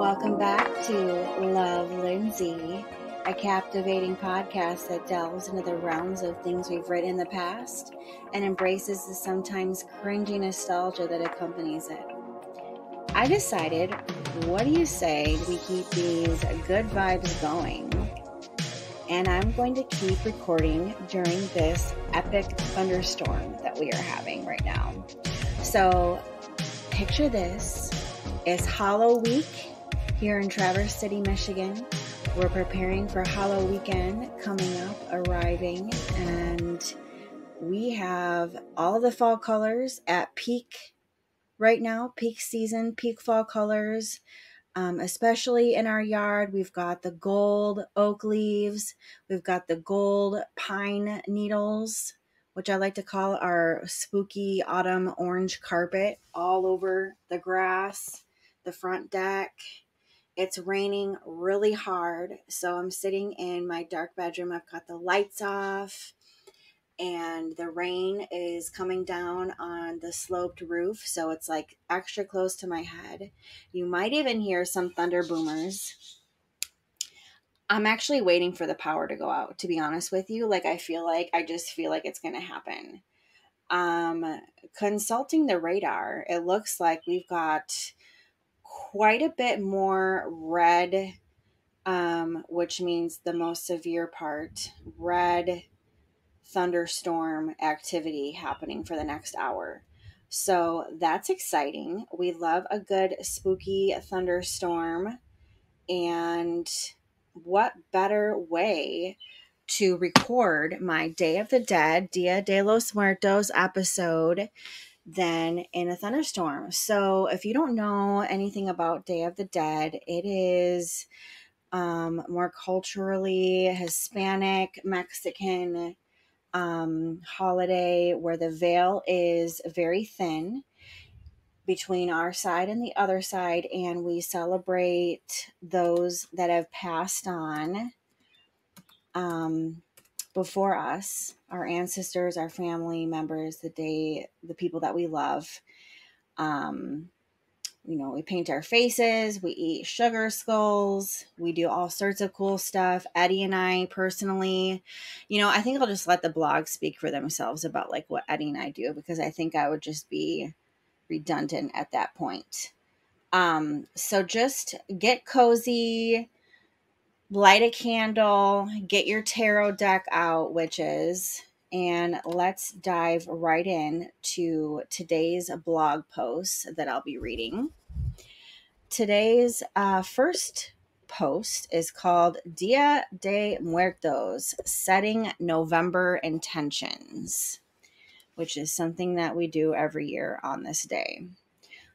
Welcome back to Love Lindsay, a captivating podcast that delves into the realms of things we've read in the past and embraces the sometimes cringy nostalgia that accompanies it. I decided, what do you say we keep these good vibes going? And I'm going to keep recording during this epic thunderstorm that we are having right now. So, picture this it's Hollow Week here in Traverse City, Michigan. We're preparing for Hollow Weekend coming up, arriving, and we have all the fall colors at peak right now, peak season, peak fall colors. Um, especially in our yard, we've got the gold oak leaves, we've got the gold pine needles, which I like to call our spooky autumn orange carpet all over the grass the front deck. It's raining really hard, so I'm sitting in my dark bedroom. I've got the lights off, and the rain is coming down on the sloped roof, so it's like extra close to my head. You might even hear some thunder boomers. I'm actually waiting for the power to go out, to be honest with you. Like, I feel like I just feel like it's going to happen. Um, consulting the radar, it looks like we've got quite a bit more red, um, which means the most severe part, red thunderstorm activity happening for the next hour. So that's exciting. We love a good spooky thunderstorm. And what better way to record my Day of the Dead, Dia de los Muertos episode than in a thunderstorm. So, if you don't know anything about Day of the Dead, it is um, more culturally Hispanic, Mexican um, holiday where the veil is very thin between our side and the other side, and we celebrate those that have passed on. Um, before us, our ancestors, our family members, the day, the people that we love. Um, you know, we paint our faces, we eat sugar skulls, we do all sorts of cool stuff. Eddie and I personally, you know, I think I'll just let the blog speak for themselves about like what Eddie and I do because I think I would just be redundant at that point. Um, so just get cozy, light a candle, get your tarot deck out, witches, and let's dive right in to today's blog post that I'll be reading. Today's uh, first post is called Dia de Muertos Setting November Intentions, which is something that we do every year on this day.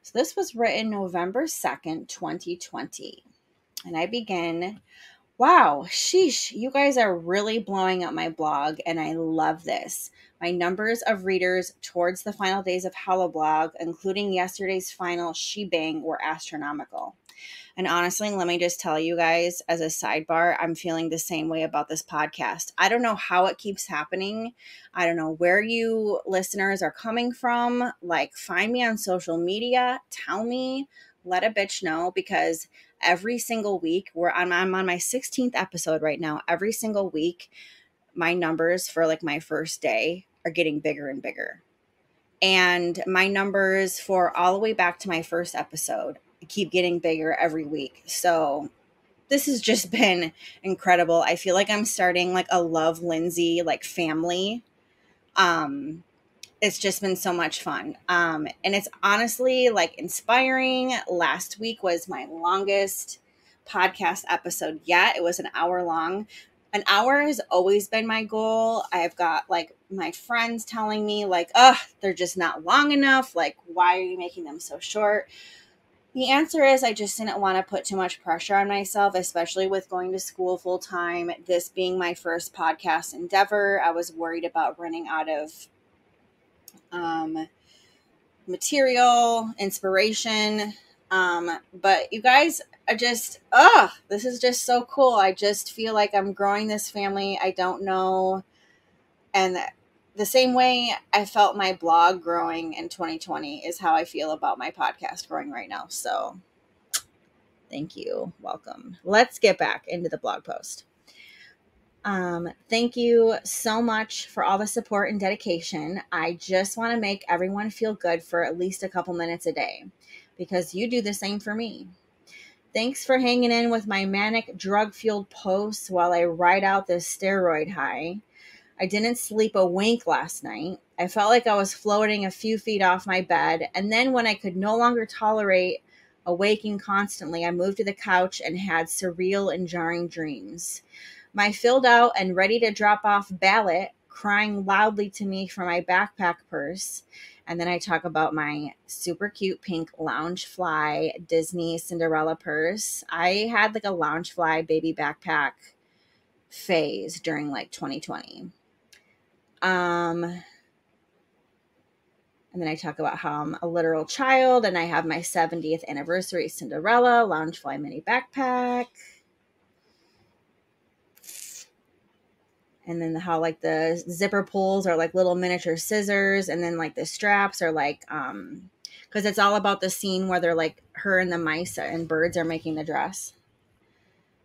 So, this was written November 2nd, 2020. And I begin Wow, sheesh, you guys are really blowing up my blog, and I love this. My numbers of readers towards the final days of Hello Blog, including yesterday's final shebang, were astronomical. And honestly, let me just tell you guys as a sidebar, I'm feeling the same way about this podcast. I don't know how it keeps happening. I don't know where you listeners are coming from. Like, find me on social media, tell me, let a bitch know because every single week. Where I'm, I'm on my 16th episode right now. Every single week my numbers for like my first day are getting bigger and bigger. And my numbers for all the way back to my first episode keep getting bigger every week. So this has just been incredible. I feel like i'm starting like a love lindsay like family. Um it's just been so much fun. Um, and it's honestly like inspiring. Last week was my longest podcast episode yet. It was an hour long. An hour has always been my goal. I've got like my friends telling me, like, oh, they're just not long enough. Like, why are you making them so short? The answer is I just didn't want to put too much pressure on myself, especially with going to school full time. This being my first podcast endeavor, I was worried about running out of um, material, inspiration. Um, but you guys are just, oh, this is just so cool. I just feel like I'm growing this family. I don't know. And the same way I felt my blog growing in 2020 is how I feel about my podcast growing right now. So Thank you. Welcome. Let's get back into the blog post. Um, thank you so much for all the support and dedication. I just want to make everyone feel good for at least a couple minutes a day because you do the same for me. Thanks for hanging in with my manic drug fueled posts while I ride out this steroid high. I didn't sleep a wink last night. I felt like I was floating a few feet off my bed. And then, when I could no longer tolerate awaking constantly, I moved to the couch and had surreal and jarring dreams. My filled out and ready to drop off ballot crying loudly to me for my backpack purse. And then I talk about my super cute pink Loungefly Disney Cinderella purse. I had like a Loungefly baby backpack phase during like 2020. Um, and then I talk about how I'm a literal child and I have my 70th anniversary Cinderella Loungefly mini backpack. And then how like the zipper pulls are like little miniature scissors and then like the straps are like um because it's all about the scene where they're like her and the mice and birds are making the dress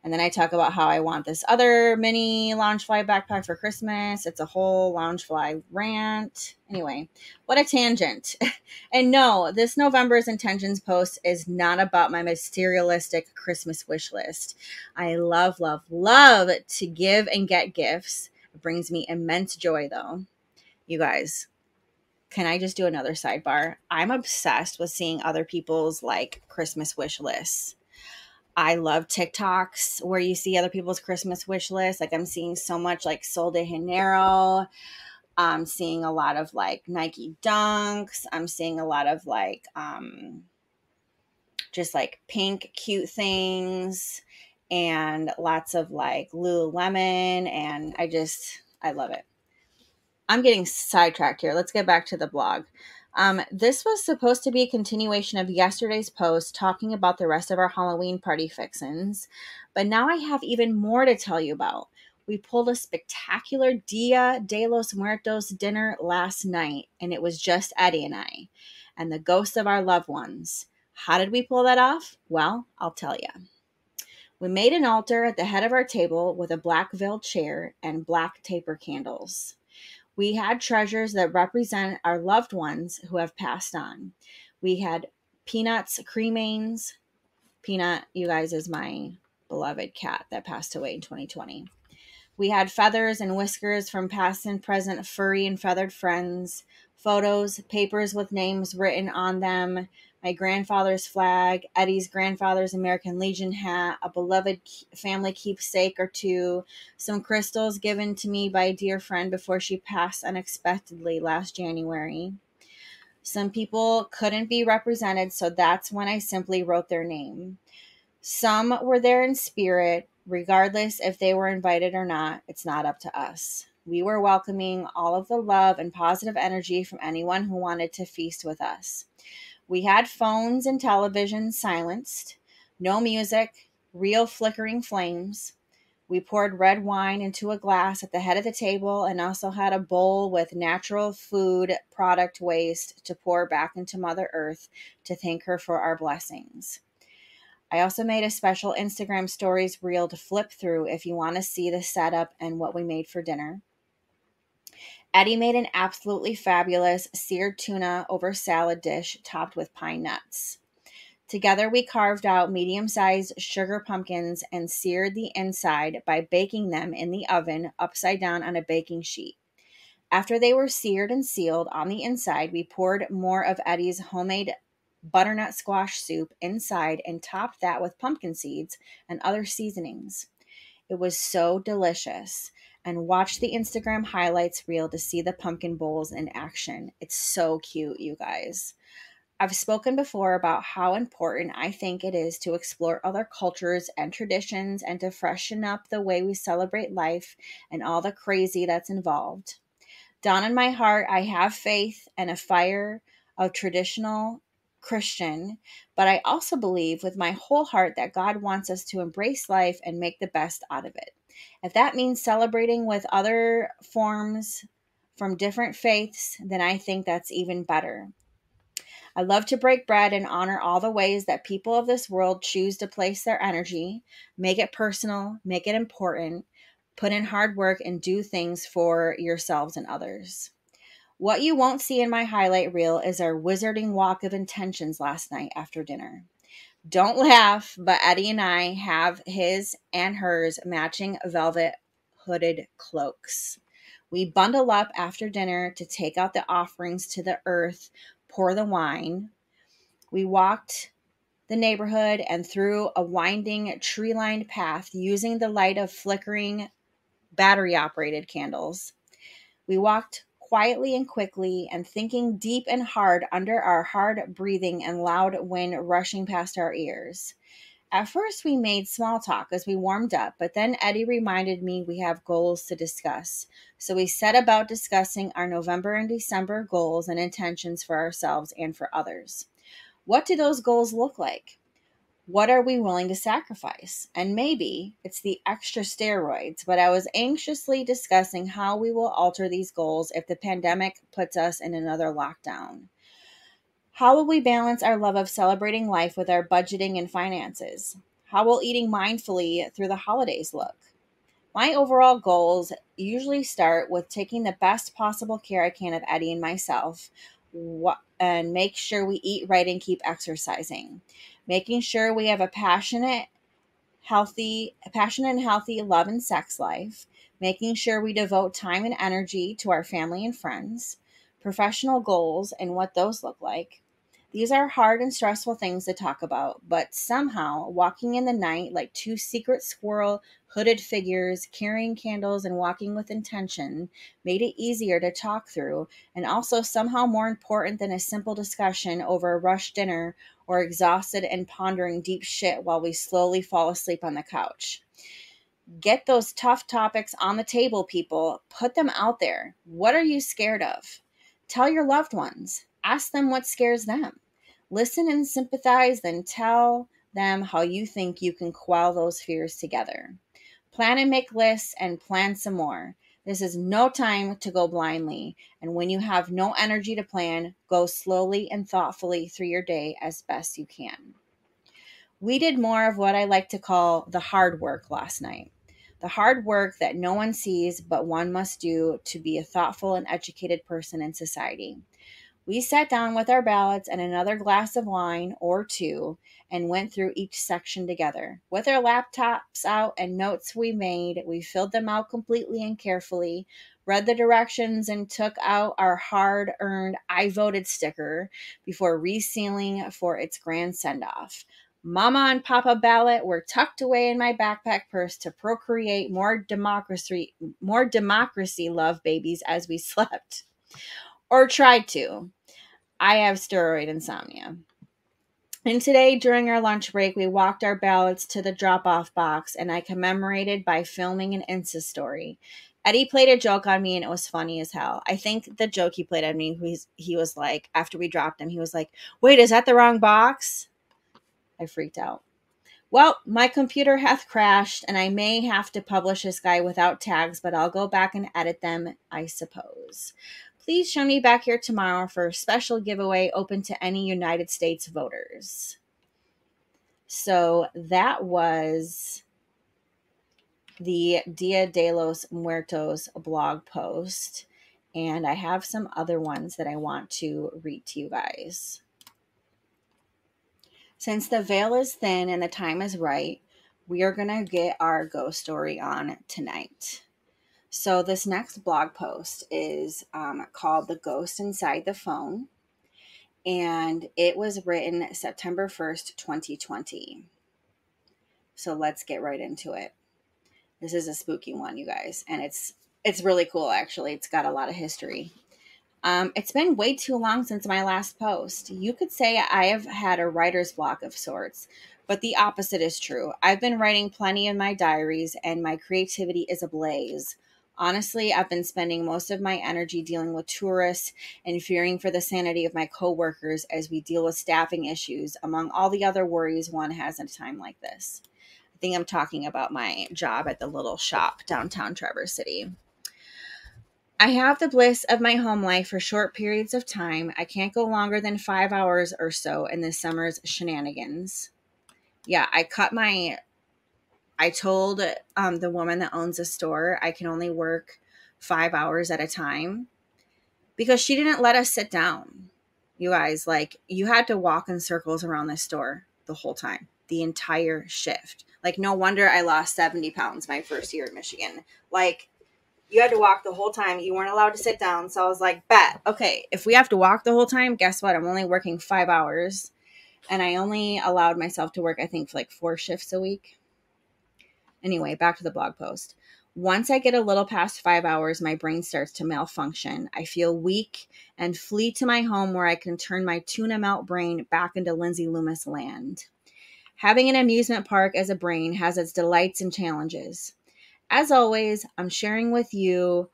and then I talk about how I want this other mini Loungefly backpack for Christmas. It's a whole Loungefly rant. Anyway, what a tangent. and no, this November's intentions post is not about my materialistic Christmas wish list. I love, love, love to give and get gifts. It brings me immense joy, though. You guys, can I just do another sidebar? I'm obsessed with seeing other people's like Christmas wish lists I love TikToks where you see other people's Christmas wish list. Like I'm seeing so much like Sol de Janeiro. I'm seeing a lot of like Nike Dunks. I'm seeing a lot of like um just like pink cute things and lots of like Lululemon and I just I love it. I'm getting sidetracked here. Let's get back to the blog. Um, this was supposed to be a continuation of yesterday's post talking about the rest of our Halloween party fixins, but now I have even more to tell you about. We pulled a spectacular Dia de los Muertos dinner last night, and it was just Eddie and I, and the ghosts of our loved ones. How did we pull that off? Well, I'll tell you. We made an altar at the head of our table with a black veiled chair and black taper candles. We had treasures that represent our loved ones who have passed on. We had Peanuts cremains. Peanut, you guys, is my beloved cat that passed away in 2020. We had feathers and whiskers from past and present furry and feathered friends, photos, papers with names written on them, my grandfather's flag, Eddie's grandfather's American Legion hat, a beloved family keepsake or two, some crystals given to me by a dear friend before she passed unexpectedly last January. Some people couldn't be represented, so that's when I simply wrote their name. Some were there in spirit, regardless if they were invited or not, it's not up to us. We were welcoming all of the love and positive energy from anyone who wanted to feast with us. We had phones and televisions silenced, no music, real flickering flames. We poured red wine into a glass at the head of the table and also had a bowl with natural food product waste to pour back into Mother Earth to thank her for our blessings. I also made a special Instagram stories reel to flip through if you want to see the setup and what we made for dinner. Eddie made an absolutely fabulous seared tuna over salad dish topped with pine nuts. Together, we carved out medium sized sugar pumpkins and seared the inside by baking them in the oven upside down on a baking sheet. After they were seared and sealed on the inside, we poured more of Eddie's homemade butternut squash soup inside and topped that with pumpkin seeds and other seasonings. It was so delicious and watch the Instagram highlights reel to see the pumpkin bowls in action. It's so cute, you guys. I've spoken before about how important I think it is to explore other cultures and traditions and to freshen up the way we celebrate life and all the crazy that's involved. Down in my heart, I have faith and a fire of traditional Christian, but I also believe with my whole heart that God wants us to embrace life and make the best out of it. If that means celebrating with other forms from different faiths, then I think that's even better. I love to break bread and honor all the ways that people of this world choose to place their energy, make it personal, make it important, put in hard work, and do things for yourselves and others. What you won't see in my highlight reel is our wizarding walk of intentions last night after dinner. Don't laugh, but Eddie and I have his and hers matching velvet hooded cloaks. We bundle up after dinner to take out the offerings to the earth, pour the wine. We walked the neighborhood and through a winding tree lined path using the light of flickering battery operated candles. We walked quietly and quickly and thinking deep and hard under our hard breathing and loud wind rushing past our ears. At first, we made small talk as we warmed up, but then Eddie reminded me we have goals to discuss. So we set about discussing our November and December goals and intentions for ourselves and for others. What do those goals look like? What are we willing to sacrifice? And maybe it's the extra steroids, but I was anxiously discussing how we will alter these goals if the pandemic puts us in another lockdown. How will we balance our love of celebrating life with our budgeting and finances? How will eating mindfully through the holidays look? My overall goals usually start with taking the best possible care I can of Eddie and myself and make sure we eat right and keep exercising making sure we have a passionate, healthy, passionate and healthy love and sex life, making sure we devote time and energy to our family and friends, professional goals and what those look like, these are hard and stressful things to talk about, but somehow walking in the night like two secret squirrel hooded figures carrying candles and walking with intention made it easier to talk through and also somehow more important than a simple discussion over a rushed dinner or exhausted and pondering deep shit while we slowly fall asleep on the couch. Get those tough topics on the table, people. Put them out there. What are you scared of? Tell your loved ones. Ask them what scares them. Listen and sympathize, then tell them how you think you can quell those fears together. Plan and make lists and plan some more. This is no time to go blindly. And when you have no energy to plan, go slowly and thoughtfully through your day as best you can. We did more of what I like to call the hard work last night. The hard work that no one sees but one must do to be a thoughtful and educated person in society. We sat down with our ballots and another glass of wine or two and went through each section together. With our laptops out and notes we made, we filled them out completely and carefully, read the directions, and took out our hard earned I voted sticker before resealing for its grand send off. Mama and Papa ballot were tucked away in my backpack purse to procreate more democracy more democracy love babies as we slept. Or tried to. I have steroid insomnia. And today, during our lunch break, we walked our ballots to the drop off box and I commemorated by filming an Insta story. Eddie played a joke on me and it was funny as hell. I think the joke he played on me, he, he was like, after we dropped him, he was like, Wait, is that the wrong box? I freaked out. Well, my computer hath crashed and I may have to publish this guy without tags, but I'll go back and edit them, I suppose. Please show me back here tomorrow for a special giveaway open to any United States voters. So that was the Dia de los Muertos blog post. And I have some other ones that I want to read to you guys. Since the veil is thin and the time is right, we are going to get our ghost story on tonight. So, this next blog post is um, called The Ghost Inside the Phone, and it was written September 1st, 2020. So, let's get right into it. This is a spooky one, you guys, and it's it's really cool actually. It's got a lot of history. Um, it's been way too long since my last post. You could say I have had a writer's block of sorts, but the opposite is true. I've been writing plenty in my diaries, and my creativity is ablaze. Honestly, I've been spending most of my energy dealing with tourists and fearing for the sanity of my coworkers as we deal with staffing issues, among all the other worries one has at a time like this. I think I'm talking about my job at the little shop downtown Traverse City. I have the bliss of my home life for short periods of time. I can't go longer than five hours or so in the summer's shenanigans. Yeah, I cut my. I told um, the woman that owns the store I can only work five hours at a time because she didn't let us sit down. You guys, like, you had to walk in circles around the store the whole time, the entire shift. Like, no wonder I lost 70 pounds my first year in Michigan. Like, you had to walk the whole time. You weren't allowed to sit down. So I was like, bet, okay, if we have to walk the whole time, guess what? I'm only working five hours. And I only allowed myself to work, I think, for like four shifts a week. Anyway, back to the blog post. Once I get a little past five hours, my brain starts to malfunction. I feel weak and flee to my home where I can turn my tuna melt brain back into Lindsay Loomis land. Having an amusement park as a brain has its delights and challenges. As always, I'm sharing with you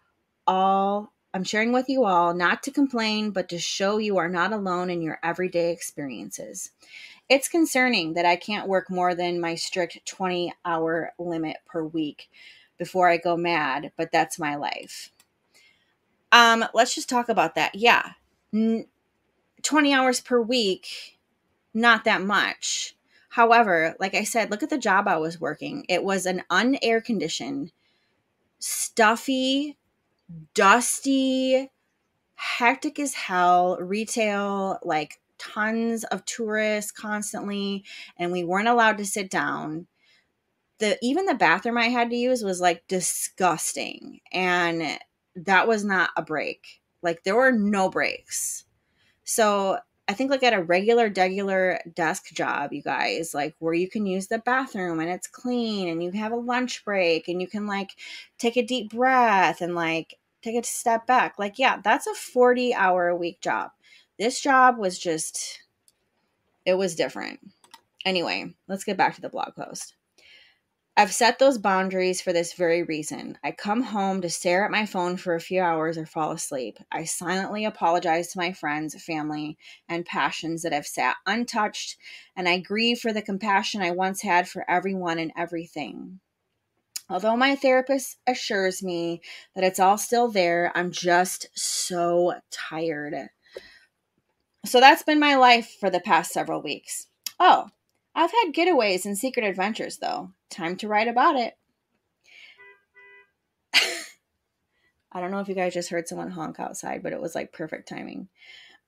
all I'm sharing with you all not to complain, but to show you are not alone in your everyday experiences. It's concerning that I can't work more than my strict 20 hour limit per week before I go mad, but that's my life. Um, let's just talk about that. Yeah. 20 hours per week, not that much. However, like I said, look at the job I was working. It was an unair conditioned, stuffy, dusty, hectic as hell retail, like tons of tourists constantly, and we weren't allowed to sit down. The even the bathroom I had to use was like disgusting, and that was not a break. Like there were no breaks. So I think like at a regular, regular desk job, you guys, like where you can use the bathroom and it's clean and you have a lunch break and you can like take a deep breath and like take a step back. Like, yeah, that's a 40 hour a week job. This job was just, it was different. Anyway, let's get back to the blog post. I've set those boundaries for this very reason. I come home to stare at my phone for a few hours or fall asleep. I silently apologize to my friends, family, and passions that have sat untouched, and I grieve for the compassion I once had for everyone and everything. Although my therapist assures me that it's all still there, I'm just so tired. So that's been my life for the past several weeks. Oh, I've had getaways and secret adventures, though. Time to write about it. I don't know if you guys just heard someone honk outside, but it was like perfect timing.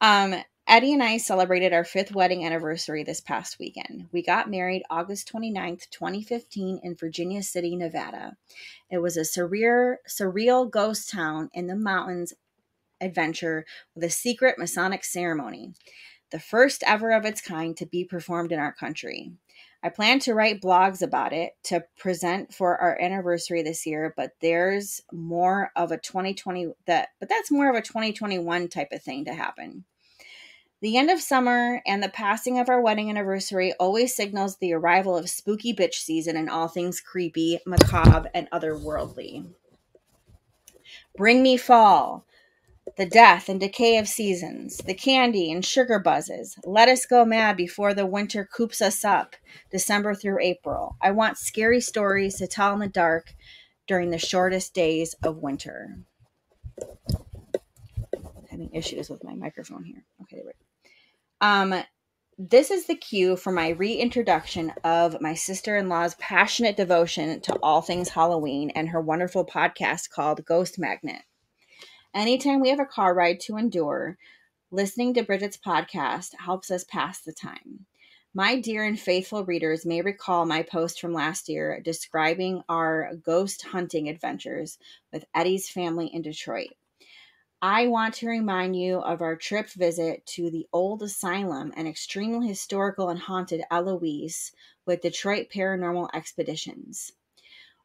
Um, Eddie and I celebrated our fifth wedding anniversary this past weekend. We got married August 29th, 2015, in Virginia City, Nevada. It was a surreal, surreal ghost town in the mountains adventure with a secret Masonic ceremony the first ever of its kind to be performed in our country. I plan to write blogs about it to present for our anniversary this year, but there's more of a 2020 that but that's more of a 2021 type of thing to happen. The end of summer and the passing of our wedding anniversary always signals the arrival of spooky bitch season and all things creepy, macabre, and otherworldly. Bring me fall the death and decay of seasons, the candy and sugar buzzes. Let us go mad before the winter coops us up, December through April. I want scary stories to tell in the dark during the shortest days of winter. Having issues with my microphone here. Okay, wait. Um, this is the cue for my reintroduction of my sister in law's passionate devotion to all things Halloween and her wonderful podcast called Ghost Magnet. Anytime we have a car ride to endure, listening to Bridget's podcast helps us pass the time. My dear and faithful readers may recall my post from last year describing our ghost hunting adventures with Eddie's family in Detroit. I want to remind you of our trip visit to the old asylum and extremely historical and haunted Eloise with Detroit Paranormal Expeditions.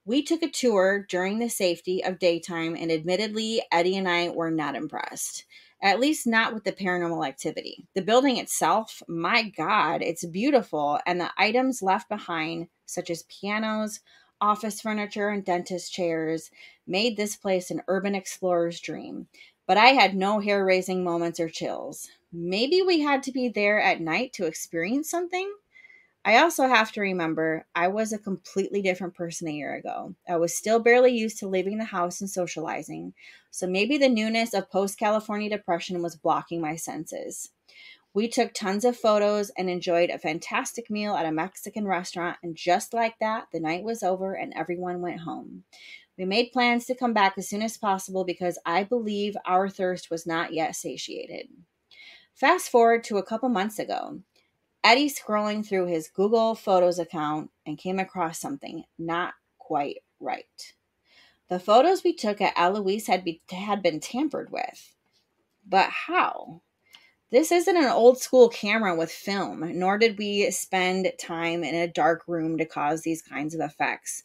We took a tour during the safety of daytime, and admittedly, Eddie and I were not impressed. At least not with the paranormal activity. The building itself, my God, it's beautiful, and the items left behind, such as pianos, office furniture, and dentist chairs, made this place an urban explorer's dream. But I had no hair raising moments or chills. Maybe we had to be there at night to experience something? I also have to remember I was a completely different person a year ago. I was still barely used to leaving the house and socializing, so maybe the newness of post California depression was blocking my senses. We took tons of photos and enjoyed a fantastic meal at a Mexican restaurant, and just like that, the night was over and everyone went home. We made plans to come back as soon as possible because I believe our thirst was not yet satiated. Fast forward to a couple months ago. Eddie scrolling through his Google Photos account and came across something not quite right. The photos we took at Eloise had, be, had been tampered with. But how? This isn't an old school camera with film, nor did we spend time in a dark room to cause these kinds of effects.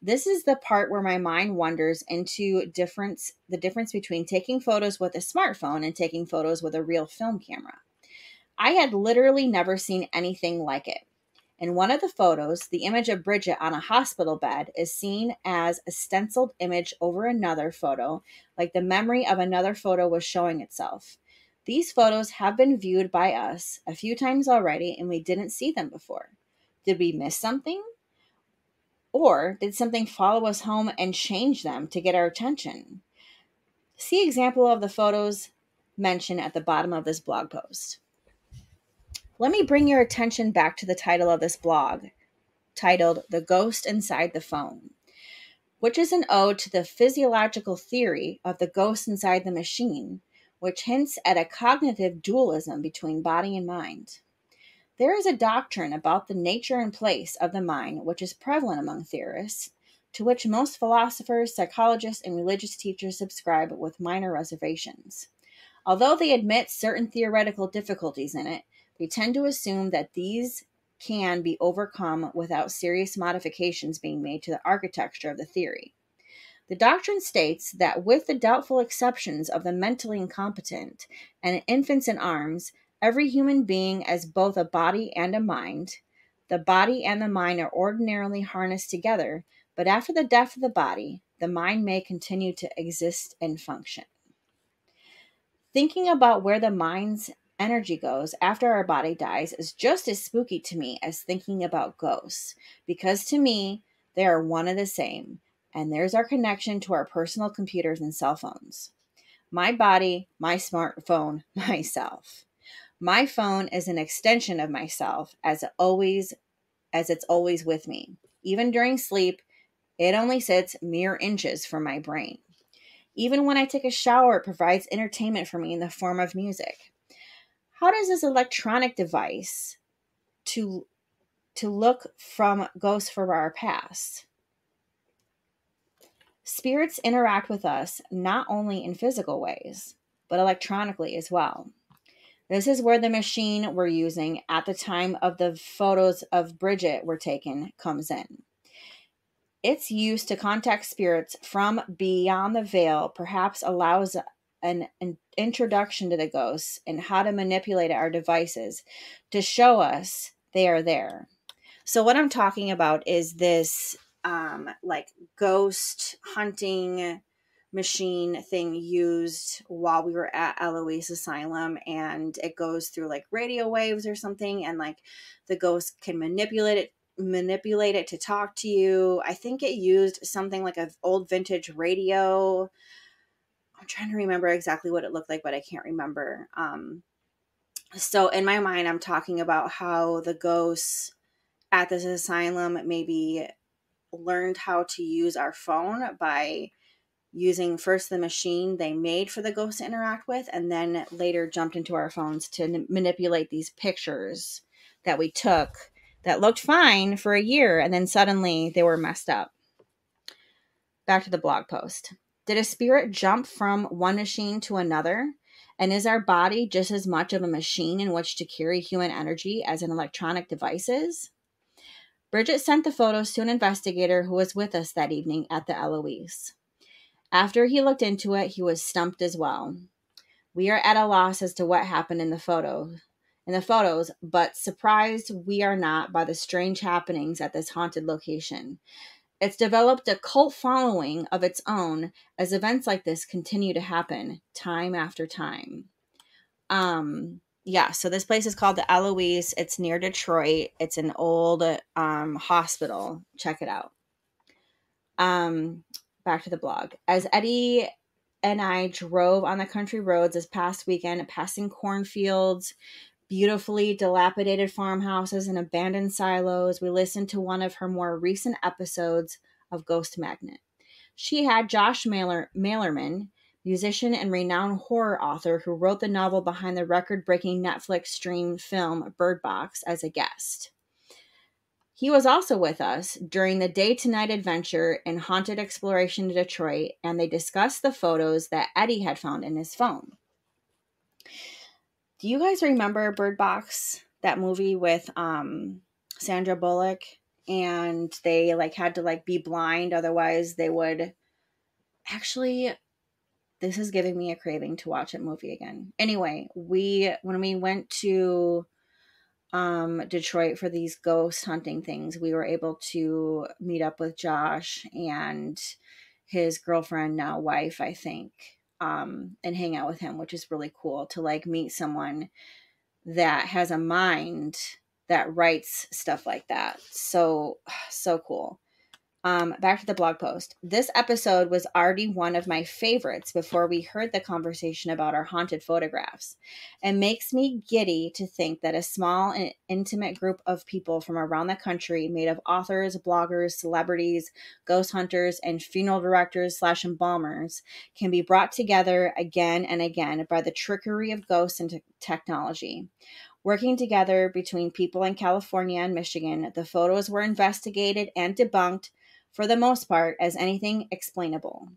This is the part where my mind wanders into difference the difference between taking photos with a smartphone and taking photos with a real film camera. I had literally never seen anything like it. In one of the photos, the image of Bridget on a hospital bed is seen as a stenciled image over another photo, like the memory of another photo was showing itself. These photos have been viewed by us a few times already, and we didn't see them before. Did we miss something? Or did something follow us home and change them to get our attention? See example of the photos mentioned at the bottom of this blog post. Let me bring your attention back to the title of this blog, titled The Ghost Inside the Phone, which is an ode to the physiological theory of the ghost inside the machine, which hints at a cognitive dualism between body and mind. There is a doctrine about the nature and place of the mind which is prevalent among theorists, to which most philosophers, psychologists, and religious teachers subscribe with minor reservations. Although they admit certain theoretical difficulties in it, we tend to assume that these can be overcome without serious modifications being made to the architecture of the theory. The doctrine states that, with the doubtful exceptions of the mentally incompetent and infants in arms, every human being as both a body and a mind, the body and the mind are ordinarily harnessed together, but after the death of the body, the mind may continue to exist and function. Thinking about where the mind's energy goes after our body dies is just as spooky to me as thinking about ghosts, because to me, they are one and the same, and there's our connection to our personal computers and cell phones. My body, my smartphone, myself. My phone is an extension of myself as always as it's always with me. Even during sleep, it only sits mere inches from my brain. Even when I take a shower, it provides entertainment for me in the form of music how does this electronic device to to look from ghosts from our past? Spirits interact with us not only in physical ways but electronically as well. This is where the machine we're using at the time of the photos of bridget were taken comes in. Its use to contact spirits from beyond the veil perhaps allows an, an introduction to the ghosts and how to manipulate our devices to show us they are there. So, what I'm talking about is this um, like ghost hunting machine thing used while we were at Eloise Asylum, and it goes through like radio waves or something, and like the ghost can manipulate it manipulate it to talk to you. I think it used something like an old vintage radio I'm trying to remember exactly what it looked like, but I can't remember. Um, so in my mind, I'm talking about how the ghosts at this asylum maybe learned how to use our phone by using first the machine they made for the ghosts to interact with, and then later jumped into our phones to n- manipulate these pictures that we took that looked fine for a year, and then suddenly they were messed up. Back to the blog post. Did a spirit jump from one machine to another? And is our body just as much of a machine in which to carry human energy as an electronic device is? Bridget sent the photos to an investigator who was with us that evening at the Eloise. After he looked into it, he was stumped as well. We are at a loss as to what happened in the photo in the photos, but surprised we are not by the strange happenings at this haunted location. It's developed a cult following of its own as events like this continue to happen time after time. Um, yeah, so this place is called the Eloise. It's near Detroit. It's an old um, hospital. Check it out. Um, back to the blog. As Eddie and I drove on the country roads this past weekend, passing cornfields, beautifully dilapidated farmhouses, and abandoned silos, we listened to one of her more recent episodes of Ghost Magnet. She had Josh Mailer, Malerman musician and renowned horror author who wrote the novel behind the record breaking Netflix stream film Bird Box, as a guest. He was also with us during the day to night adventure in Haunted Exploration to Detroit, and they discussed the photos that Eddie had found in his phone. Do you guys remember Bird Box, that movie with um, Sandra Bullock? And they like had to like be blind, otherwise they would actually this is giving me a craving to watch that movie again. Anyway, we when we went to um Detroit for these ghost hunting things, we were able to meet up with Josh and his girlfriend now wife, I think, um and hang out with him, which is really cool to like meet someone that has a mind that writes stuff like that. So so cool. Um, back to the blog post. This episode was already one of my favorites before we heard the conversation about our haunted photographs. It makes me giddy to think that a small and intimate group of people from around the country, made of authors, bloggers, celebrities, ghost hunters, and funeral directors slash embalmers, can be brought together again and again by the trickery of ghosts and te- technology. Working together between people in California and Michigan, the photos were investigated and debunked for the most part, as anything explainable.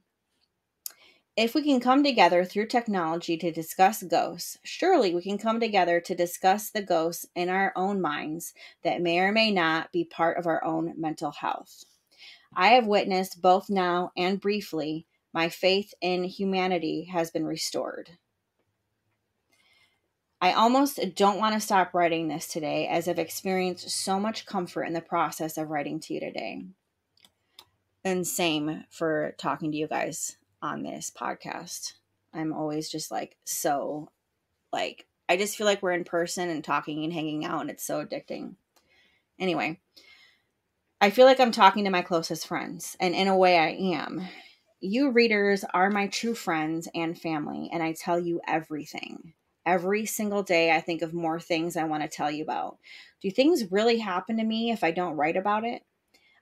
If we can come together through technology to discuss ghosts, surely we can come together to discuss the ghosts in our own minds that may or may not be part of our own mental health. I have witnessed both now and briefly, my faith in humanity has been restored. I almost don't want to stop writing this today as I've experienced so much comfort in the process of writing to you today. And same for talking to you guys on this podcast. I'm always just like so like I just feel like we're in person and talking and hanging out and it's so addicting. Anyway, I feel like I'm talking to my closest friends and in a way I am. You readers are my true friends and family and I tell you everything. Every single day I think of more things I want to tell you about. Do things really happen to me if I don't write about it?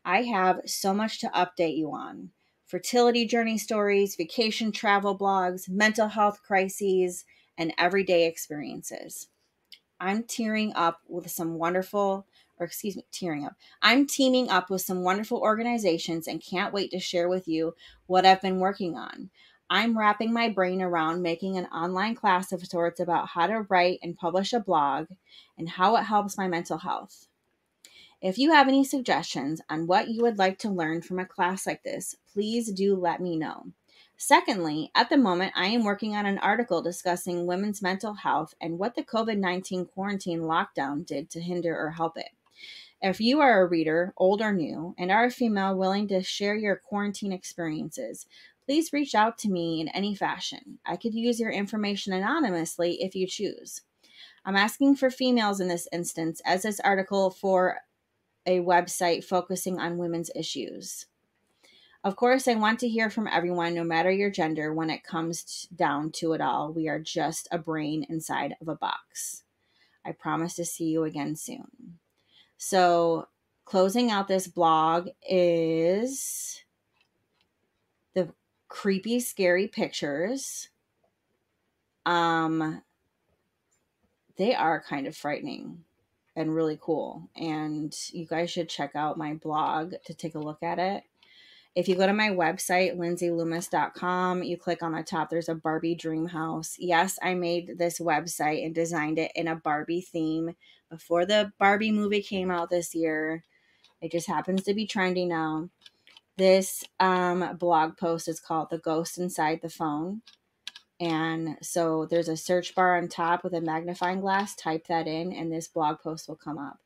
I have so much to update you on fertility journey stories, vacation travel blogs, mental health crises, and everyday experiences. I'm tearing up with some wonderful, or excuse me, tearing up. I'm teaming up with some wonderful organizations and can't wait to share with you what I've been working on. I'm wrapping my brain around making an online class of sorts about how to write and publish a blog and how it helps my mental health. If you have any suggestions on what you would like to learn from a class like this, please do let me know. Secondly, at the moment, I am working on an article discussing women's mental health and what the COVID 19 quarantine lockdown did to hinder or help it. If you are a reader, old or new, and are a female willing to share your quarantine experiences, please reach out to me in any fashion. I could use your information anonymously if you choose. I'm asking for females in this instance, as this article for a website focusing on women's issues. Of course, I want to hear from everyone, no matter your gender, when it comes down to it all. We are just a brain inside of a box. I promise to see you again soon. So, closing out this blog is the creepy, scary pictures. Um, they are kind of frightening and really cool. And you guys should check out my blog to take a look at it. If you go to my website, lindsayloomis.com, you click on the top, there's a Barbie dream house. Yes, I made this website and designed it in a Barbie theme before the Barbie movie came out this year. It just happens to be trending now. This um, blog post is called The Ghost Inside the Phone. And so there's a search bar on top with a magnifying glass. Type that in, and this blog post will come up.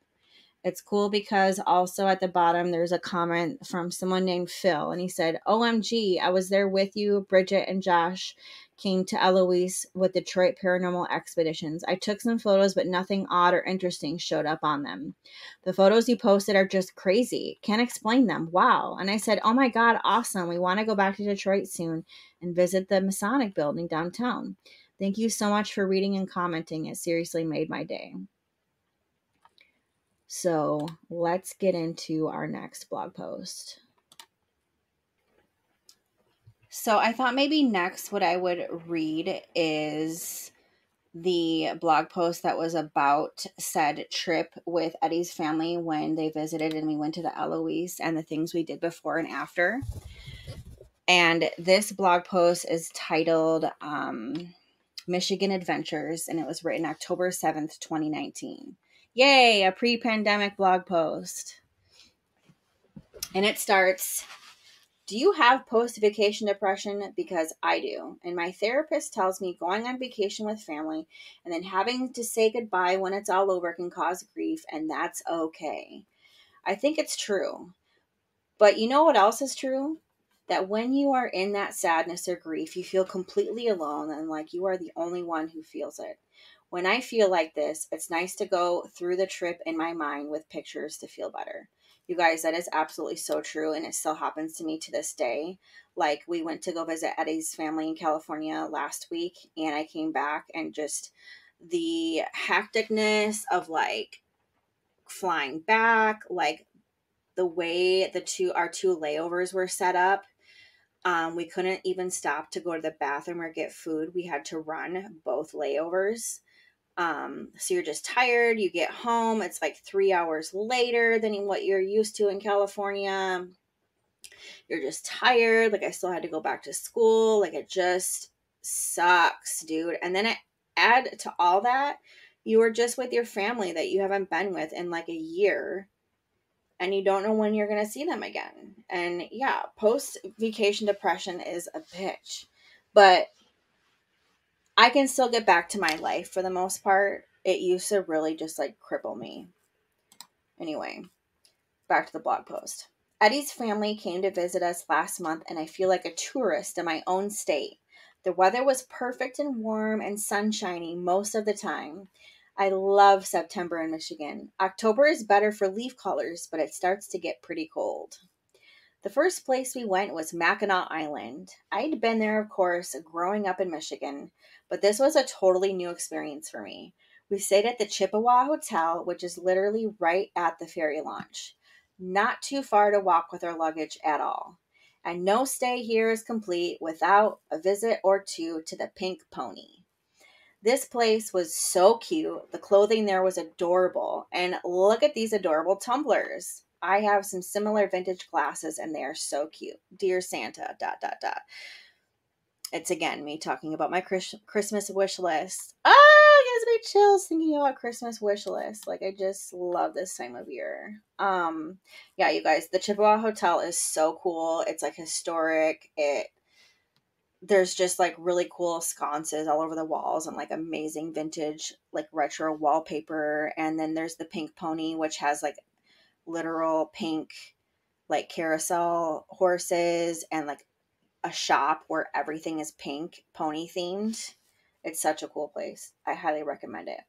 It's cool because also at the bottom there's a comment from someone named Phil, and he said, OMG, I was there with you, Bridget and Josh came to Eloise with Detroit Paranormal Expeditions. I took some photos, but nothing odd or interesting showed up on them. The photos you posted are just crazy. Can't explain them. Wow. And I said, Oh my God, awesome. We want to go back to Detroit soon and visit the Masonic building downtown. Thank you so much for reading and commenting. It seriously made my day. So let's get into our next blog post. So I thought maybe next what I would read is the blog post that was about said trip with Eddie's family when they visited and we went to the Eloise and the things we did before and after. And this blog post is titled um, Michigan Adventures and it was written October 7th, 2019. Yay, a pre pandemic blog post. And it starts do you have post vacation depression? Because I do. And my therapist tells me going on vacation with family and then having to say goodbye when it's all over can cause grief, and that's okay. I think it's true. But you know what else is true? That when you are in that sadness or grief, you feel completely alone and like you are the only one who feels it. When I feel like this, it's nice to go through the trip in my mind with pictures to feel better. You guys, that is absolutely so true. And it still happens to me to this day. Like, we went to go visit Eddie's family in California last week, and I came back and just the hecticness of like flying back, like the way the two our two layovers were set up. Um, we couldn't even stop to go to the bathroom or get food. We had to run both layovers. Um, so you're just tired, you get home, it's like three hours later than what you're used to in California. You're just tired. Like I still had to go back to school. Like it just sucks, dude. And then it, add to all that, you are just with your family that you haven't been with in like a year and you don't know when you're going to see them again. And yeah, post vacation depression is a bitch. But I can still get back to my life for the most part. It used to really just like cripple me. Anyway, back to the blog post. Eddie's family came to visit us last month, and I feel like a tourist in my own state. The weather was perfect and warm and sunshiny most of the time. I love September in Michigan. October is better for leaf colors, but it starts to get pretty cold. The first place we went was Mackinac Island. I'd been there, of course, growing up in Michigan, but this was a totally new experience for me. We stayed at the Chippewa Hotel, which is literally right at the ferry launch. Not too far to walk with our luggage at all. And no stay here is complete without a visit or two to the Pink Pony. This place was so cute. The clothing there was adorable. And look at these adorable tumblers. I have some similar vintage glasses and they are so cute. Dear Santa, dot, dot, dot it's again me talking about my Christmas wish list. Ah, it gives me chills thinking about Christmas wish list. Like I just love this time of year. Um, yeah, you guys, the Chippewa Hotel is so cool. It's like historic. It there's just like really cool sconces all over the walls and like amazing vintage like retro wallpaper. And then there's the Pink Pony, which has like literal pink like carousel horses and like a shop where everything is pink, pony themed. It's such a cool place. I highly recommend it.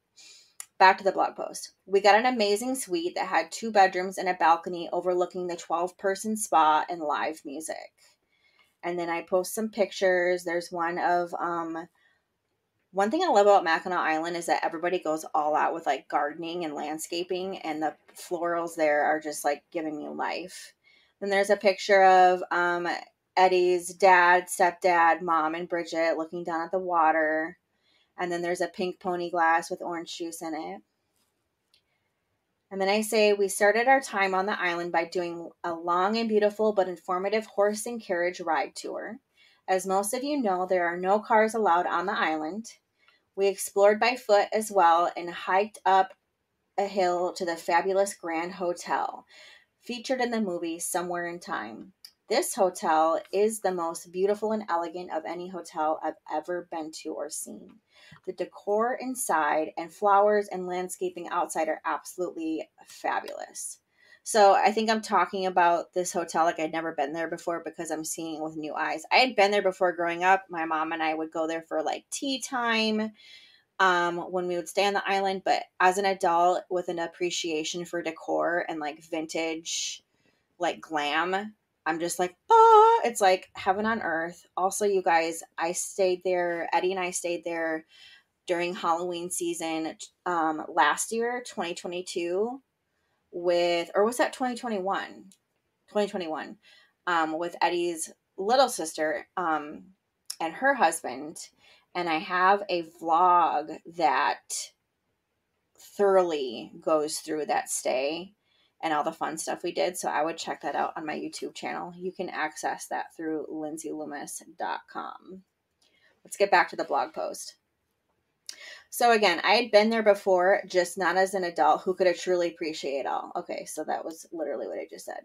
Back to the blog post. We got an amazing suite that had two bedrooms and a balcony overlooking the 12 person spa and live music. And then I post some pictures. There's one of um one thing I love about Mackinac Island is that everybody goes all out with like gardening and landscaping and the florals there are just like giving you life. Then there's a picture of um Eddie's dad, stepdad, mom, and Bridget looking down at the water. And then there's a pink pony glass with orange juice in it. And then I say we started our time on the island by doing a long and beautiful but informative horse and carriage ride tour. As most of you know, there are no cars allowed on the island. We explored by foot as well and hiked up a hill to the fabulous Grand Hotel, featured in the movie Somewhere in Time. This hotel is the most beautiful and elegant of any hotel I've ever been to or seen. The decor inside and flowers and landscaping outside are absolutely fabulous. So I think I'm talking about this hotel like I'd never been there before because I'm seeing it with new eyes. I had been there before growing up. My mom and I would go there for like tea time um, when we would stay on the island. But as an adult with an appreciation for decor and like vintage, like glam, I'm just like, oh, it's like heaven on earth. Also, you guys, I stayed there, Eddie and I stayed there during Halloween season um, last year, 2022 with, or was that 2021? 2021, um, with Eddie's little sister um, and her husband. And I have a vlog that thoroughly goes through that stay and all the fun stuff we did. So I would check that out on my YouTube channel. You can access that through lindsayloomis.com. Let's get back to the blog post. So again, I had been there before, just not as an adult who could have truly appreciate all. Okay, so that was literally what I just said.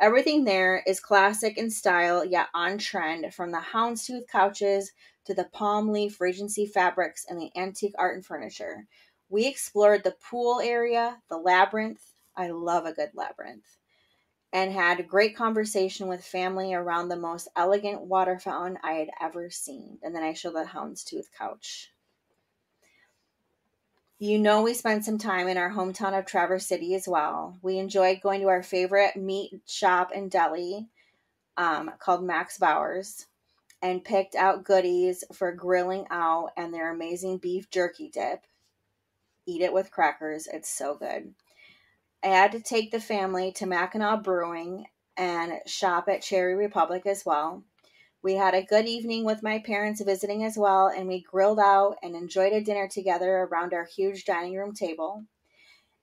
Everything there is classic in style, yet on trend, from the houndstooth couches to the palm leaf Regency fabrics and the antique art and furniture. We explored the pool area, the labyrinth. I love a good labyrinth. And had a great conversation with family around the most elegant water fountain I had ever seen. And then I showed the houndstooth couch. You know, we spent some time in our hometown of Traverse City as well. We enjoyed going to our favorite meat shop in Delhi um, called Maxbauer's and picked out goodies for grilling out and their amazing beef jerky dip. Eat it with crackers, it's so good. I had to take the family to Mackinaw Brewing and shop at Cherry Republic as well. We had a good evening with my parents visiting as well, and we grilled out and enjoyed a dinner together around our huge dining room table.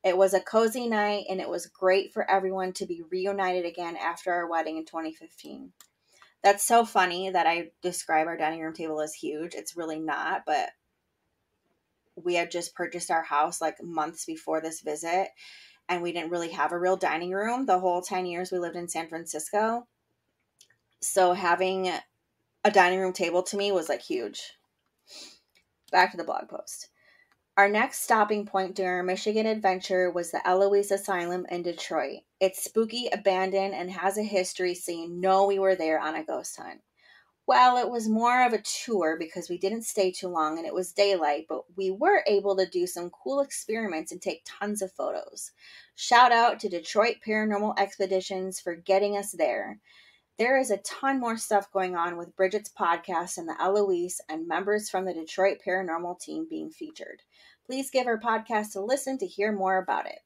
It was a cozy night, and it was great for everyone to be reunited again after our wedding in 2015. That's so funny that I describe our dining room table as huge. It's really not, but we had just purchased our house like months before this visit, and we didn't really have a real dining room the whole 10 years we lived in San Francisco. So having a dining room table to me was like huge. Back to the blog post. Our next stopping point during our Michigan adventure was the Eloise Asylum in Detroit. It's spooky, abandoned, and has a history, so you know we were there on a ghost hunt. Well, it was more of a tour because we didn't stay too long and it was daylight, but we were able to do some cool experiments and take tons of photos. Shout out to Detroit Paranormal Expeditions for getting us there. There is a ton more stuff going on with Bridget's podcast and the Eloise and members from the Detroit Paranormal team being featured. Please give her podcast a listen to hear more about it.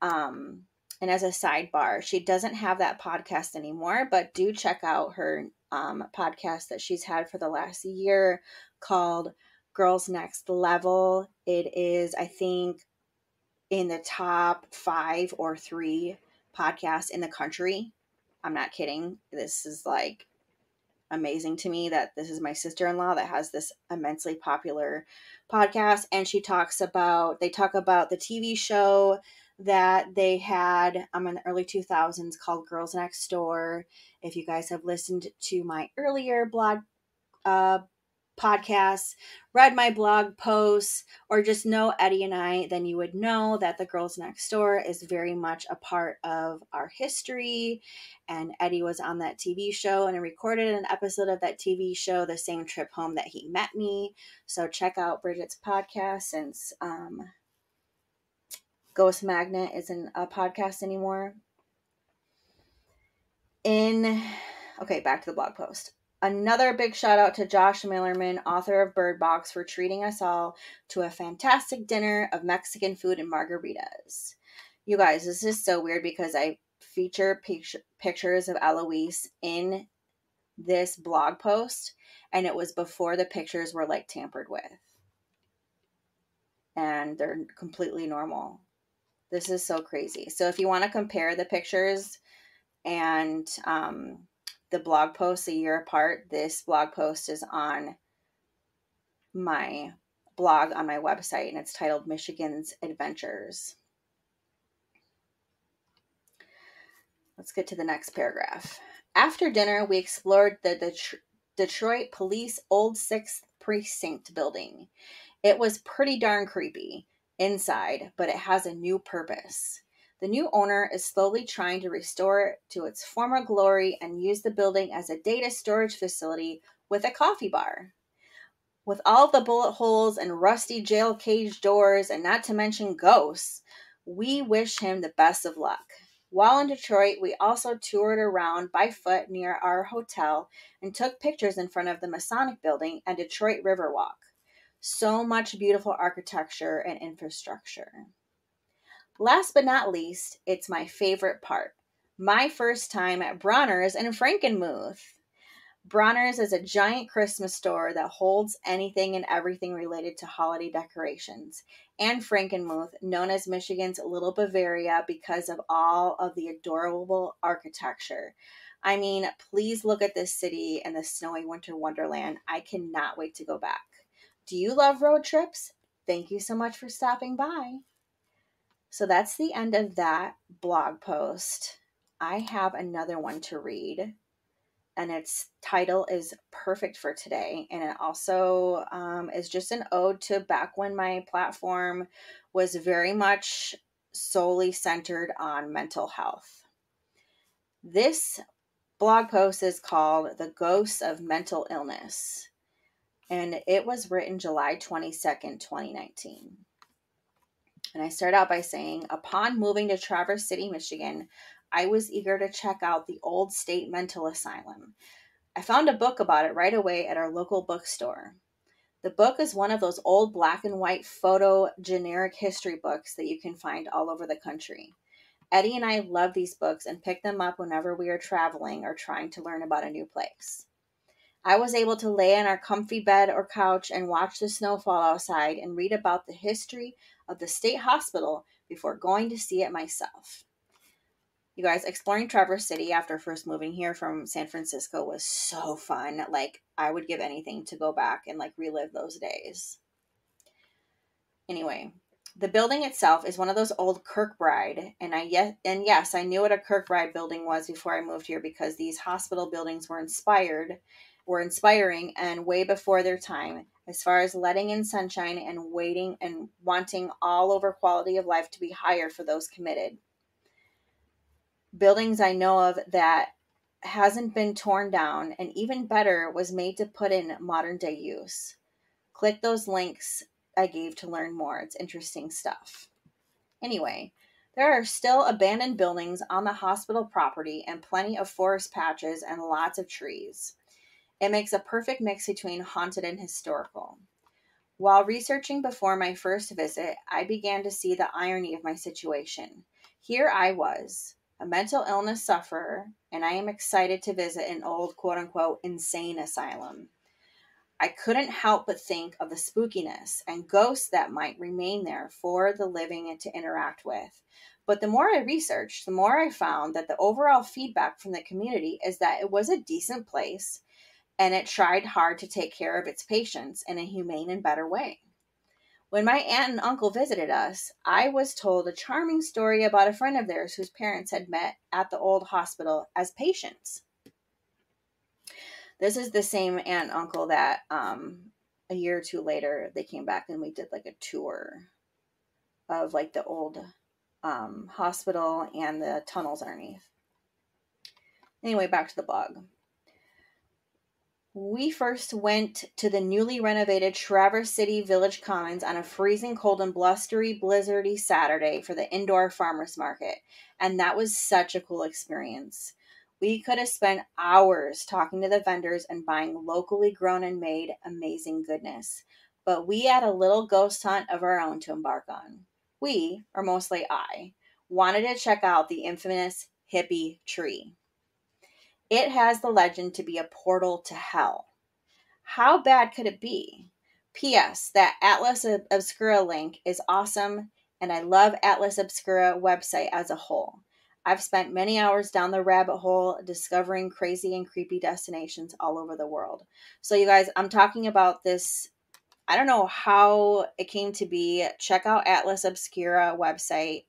Um, and as a sidebar, she doesn't have that podcast anymore, but do check out her um, podcast that she's had for the last year called Girls Next Level. It is, I think, in the top five or three podcasts in the country. I'm not kidding. This is like amazing to me that this is my sister-in-law that has this immensely popular podcast and she talks about they talk about the TV show that they had um, in the early 2000s called Girls Next Door. If you guys have listened to my earlier blog uh, podcasts, read my blog posts, or just know Eddie and I, then you would know that The Girls Next Door is very much a part of our history. And Eddie was on that TV show and I recorded an episode of that TV show the same trip home that he met me. So check out Bridget's podcast since um, Ghost Magnet isn't a podcast anymore. In okay, back to the blog post. Another big shout out to Josh Malerman, author of Bird Box, for treating us all to a fantastic dinner of Mexican food and margaritas. You guys, this is so weird because I feature pictures of Eloise in this blog post, and it was before the pictures were like tampered with. And they're completely normal. This is so crazy. So if you want to compare the pictures and um, the blog posts a year apart. This blog post is on my blog on my website and it's titled Michigan's Adventures. Let's get to the next paragraph. After dinner, we explored the Det- Detroit Police Old Sixth Precinct building. It was pretty darn creepy inside, but it has a new purpose. The new owner is slowly trying to restore it to its former glory and use the building as a data storage facility with a coffee bar. With all the bullet holes and rusty jail cage doors, and not to mention ghosts, we wish him the best of luck. While in Detroit, we also toured around by foot near our hotel and took pictures in front of the Masonic Building and Detroit Riverwalk. So much beautiful architecture and infrastructure. Last but not least, it's my favorite part my first time at Bronner's in Frankenmuth. Bronner's is a giant Christmas store that holds anything and everything related to holiday decorations. And Frankenmuth, known as Michigan's Little Bavaria because of all of the adorable architecture. I mean, please look at this city and the snowy winter wonderland. I cannot wait to go back. Do you love road trips? Thank you so much for stopping by. So that's the end of that blog post. I have another one to read, and its title is perfect for today. And it also um, is just an ode to back when my platform was very much solely centered on mental health. This blog post is called The Ghosts of Mental Illness, and it was written July 22nd, 2019. And I start out by saying, upon moving to Traverse City, Michigan, I was eager to check out the old state mental asylum. I found a book about it right away at our local bookstore. The book is one of those old black and white photo generic history books that you can find all over the country. Eddie and I love these books and pick them up whenever we are traveling or trying to learn about a new place. I was able to lay on our comfy bed or couch and watch the snow fall outside and read about the history of the state hospital before going to see it myself. You guys, exploring Traverse City after first moving here from San Francisco was so fun. Like, I would give anything to go back and like relive those days. Anyway, the building itself is one of those old Kirkbride, and I yes, and yes, I knew what a Kirkbride building was before I moved here because these hospital buildings were inspired were inspiring and way before their time as far as letting in sunshine and waiting and wanting all over quality of life to be higher for those committed. Buildings I know of that hasn't been torn down and even better was made to put in modern day use. Click those links I gave to learn more. It's interesting stuff. Anyway, there are still abandoned buildings on the hospital property and plenty of forest patches and lots of trees. It makes a perfect mix between haunted and historical. While researching before my first visit, I began to see the irony of my situation. Here I was, a mental illness sufferer, and I am excited to visit an old quote unquote insane asylum. I couldn't help but think of the spookiness and ghosts that might remain there for the living to interact with. But the more I researched, the more I found that the overall feedback from the community is that it was a decent place and it tried hard to take care of its patients in a humane and better way. When my aunt and uncle visited us, I was told a charming story about a friend of theirs whose parents had met at the old hospital as patients. This is the same aunt and uncle that um, a year or two later they came back and we did like a tour of like the old um, hospital and the tunnels underneath. Anyway, back to the blog. We first went to the newly renovated Traverse City Village Commons on a freezing cold and blustery, blizzardy Saturday for the indoor farmers market, and that was such a cool experience. We could have spent hours talking to the vendors and buying locally grown and made amazing goodness, but we had a little ghost hunt of our own to embark on. We, or mostly I, wanted to check out the infamous hippie tree. It has the legend to be a portal to hell. How bad could it be? P.S. That Atlas Obscura link is awesome, and I love Atlas Obscura website as a whole. I've spent many hours down the rabbit hole discovering crazy and creepy destinations all over the world. So, you guys, I'm talking about this. I don't know how it came to be. Check out Atlas Obscura website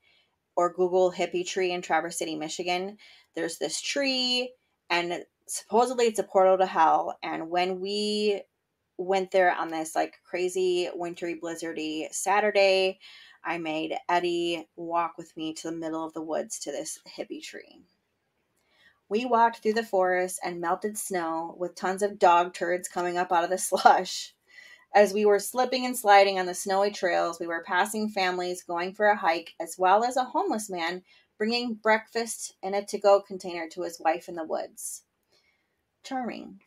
or Google Hippie Tree in Traverse City, Michigan. There's this tree and supposedly it's a portal to hell. And when we went there on this like crazy wintry blizzardy Saturday, I made Eddie walk with me to the middle of the woods to this hippie tree. We walked through the forest and melted snow with tons of dog turds coming up out of the slush. As we were slipping and sliding on the snowy trails, we were passing families going for a hike, as well as a homeless man bringing breakfast in a to go container to his wife in the woods. Charming.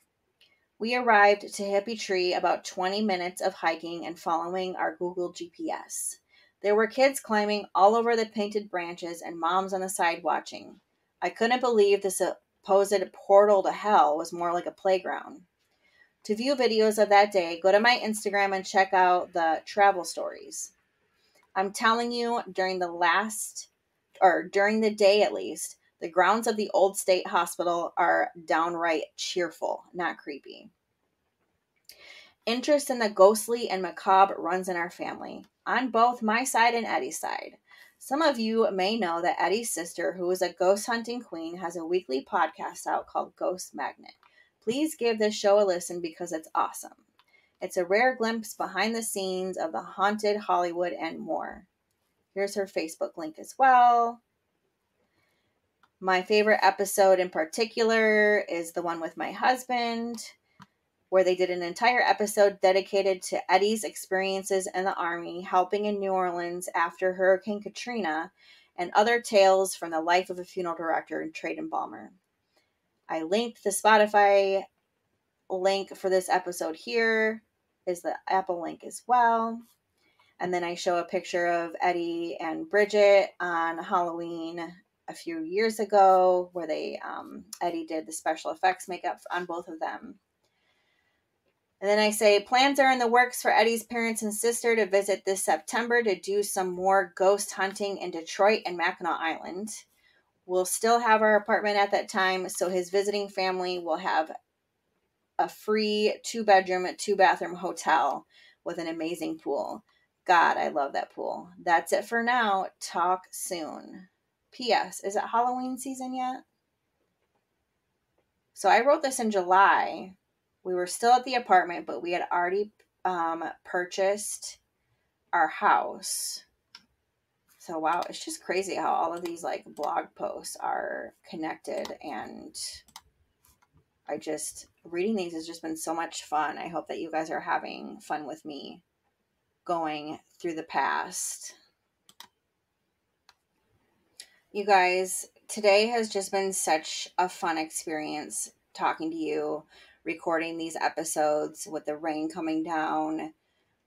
We arrived to Hippie Tree about 20 minutes of hiking and following our Google GPS. There were kids climbing all over the painted branches and moms on the side watching. I couldn't believe the supposed portal to hell was more like a playground. To view videos of that day, go to my Instagram and check out the travel stories. I'm telling you, during the last or during the day at least, the grounds of the old state hospital are downright cheerful, not creepy. Interest in the ghostly and macabre runs in our family, on both my side and Eddie's side. Some of you may know that Eddie's sister, who is a ghost hunting queen, has a weekly podcast out called Ghost Magnet. Please give this show a listen because it's awesome. It's a rare glimpse behind the scenes of the haunted Hollywood and more. Here's her Facebook link as well. My favorite episode in particular is the one with my husband, where they did an entire episode dedicated to Eddie's experiences in the Army, helping in New Orleans after Hurricane Katrina, and other tales from the life of a funeral director and trade embalmer. I linked the Spotify link for this episode here, is the Apple link as well. And then I show a picture of Eddie and Bridget on Halloween a few years ago, where they um, Eddie did the special effects makeup on both of them. And then I say plans are in the works for Eddie's parents and sister to visit this September to do some more ghost hunting in Detroit and Mackinac Island. We'll still have our apartment at that time, so his visiting family will have a free two bedroom, two bathroom hotel with an amazing pool. God, I love that pool. That's it for now. Talk soon. P.S. Is it Halloween season yet? So I wrote this in July. We were still at the apartment, but we had already um, purchased our house. So wow, it's just crazy how all of these like blog posts are connected and I just reading these has just been so much fun. I hope that you guys are having fun with me going through the past. You guys, today has just been such a fun experience talking to you, recording these episodes with the rain coming down.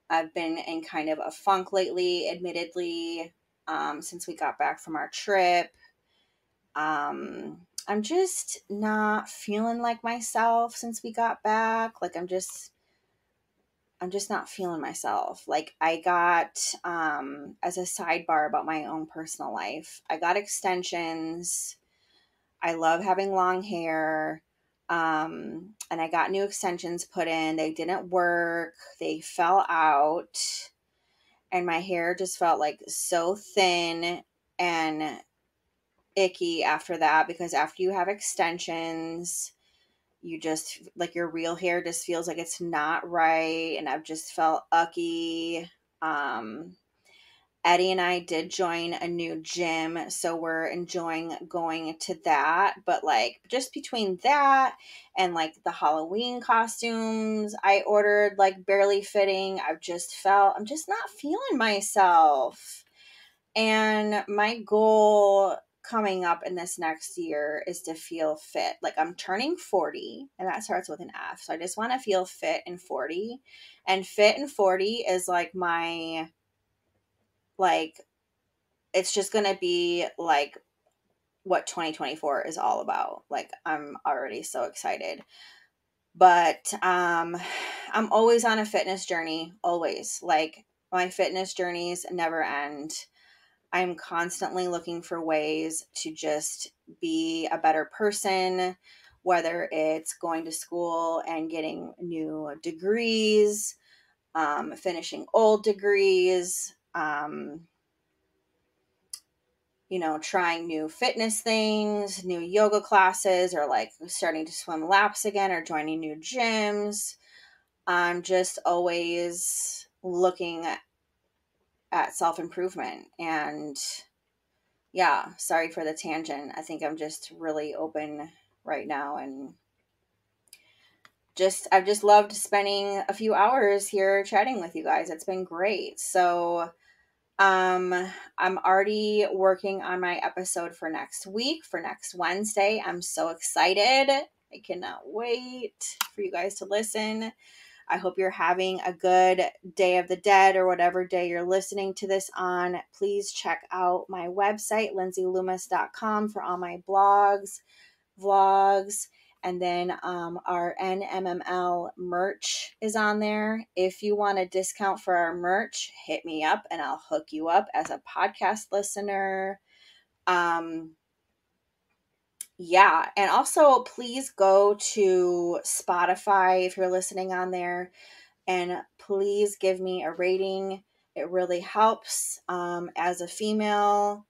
I've been in kind of a funk lately, admittedly, um, since we got back from our trip. Um, I'm just not feeling like myself since we got back. Like, I'm just I'm just not feeling myself. Like I got um as a sidebar about my own personal life. I got extensions. I love having long hair. Um and I got new extensions put in. They didn't work. They fell out. And my hair just felt like so thin and icky after that because after you have extensions, you just like your real hair just feels like it's not right and i've just felt ucky um eddie and i did join a new gym so we're enjoying going to that but like just between that and like the halloween costumes i ordered like barely fitting i've just felt i'm just not feeling myself. And my goal coming up in this next year is to feel fit. Like I'm turning 40 and that starts with an F. So I just want to feel fit in 40. And fit in 40 is like my like it's just going to be like what 2024 is all about. Like I'm already so excited. But um I'm always on a fitness journey, always. Like my fitness journeys never end I'm constantly looking for ways to just be a better person, whether it's going to school and getting new degrees, um, finishing old degrees, um, you know, trying new fitness things, new yoga classes, or like starting to swim laps again, or joining new gyms. I'm just always looking at self improvement. And yeah, sorry for the tangent. I think I'm just really open right now and just I've just loved spending a few hours here chatting with you guys. It's been great. So um I'm already working on my episode for next week, for next Wednesday. I'm so excited. I cannot wait for you guys to listen. I hope you're having a good Day of the Dead or whatever day you're listening to this on. Please check out my website, lindsayloomis.com, for all my blogs, vlogs, and then um, our NMML merch is on there. If you want a discount for our merch, hit me up and I'll hook you up as a podcast listener. Um, yeah, and also please go to Spotify if you're listening on there and please give me a rating. It really helps um, as a female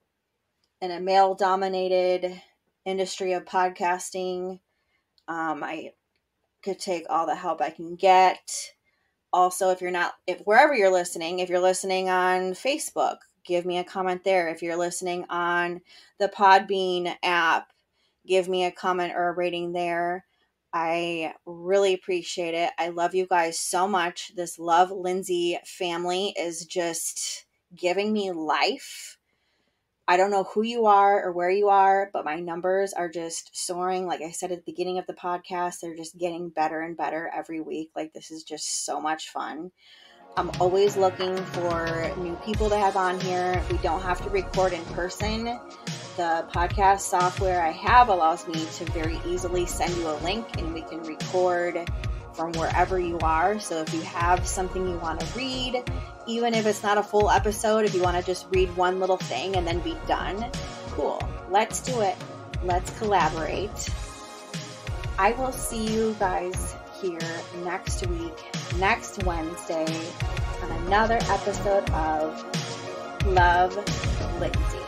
in a male dominated industry of podcasting. Um, I could take all the help I can get. Also, if you're not, if wherever you're listening, if you're listening on Facebook, give me a comment there. If you're listening on the Podbean app, give me a comment or a rating there. I really appreciate it. I love you guys so much. This Love Lindsay family is just giving me life. I don't know who you are or where you are, but my numbers are just soaring. Like I said at the beginning of the podcast, they're just getting better and better every week. Like this is just so much fun. I'm always looking for new people to have on here. We don't have to record in person. The podcast software I have allows me to very easily send you a link and we can record from wherever you are. So if you have something you want to read, even if it's not a full episode, if you want to just read one little thing and then be done, cool. Let's do it. Let's collaborate. I will see you guys here next week, next Wednesday, on another episode of Love Lindsay.